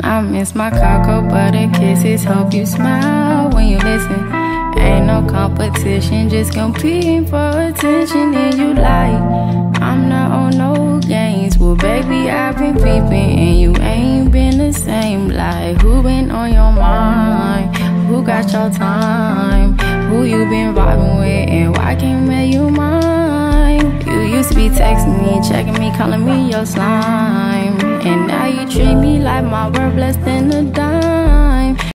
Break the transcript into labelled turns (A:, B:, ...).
A: I miss my cocoa butter kisses. Hope you smile when you listen. Ain't no competition, just competing for attention. And you like, I'm not on no games. Well, baby, I've been peeping, and you ain't been the same. Like, who been on your mind? Who got your time? Who you been vibing with, and why can't make you mine? You used to be texting me, checking me, calling me your slime. And now you treat me like my word.